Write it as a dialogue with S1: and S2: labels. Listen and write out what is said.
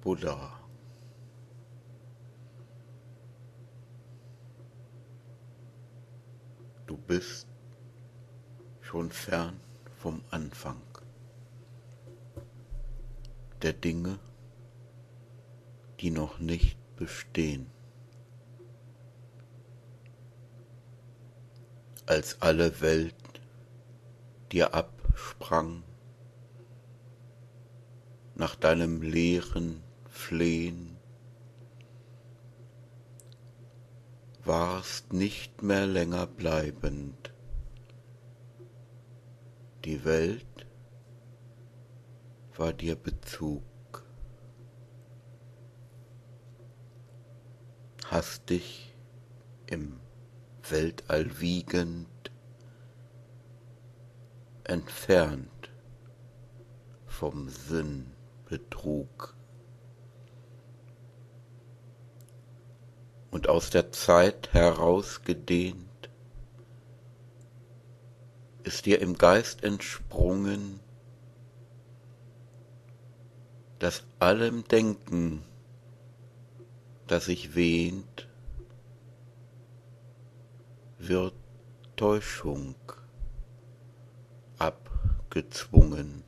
S1: Buddha. Du bist schon fern vom Anfang der Dinge, die noch nicht bestehen. Als alle Welt dir absprang, nach deinem leeren Flehen, warst nicht mehr länger bleibend. Die Welt war dir Bezug. Hast dich im Weltall wiegend entfernt vom Sinnbetrug. Und aus der Zeit herausgedehnt ist dir im Geist entsprungen, dass allem Denken, das sich wähnt, wird Täuschung abgezwungen.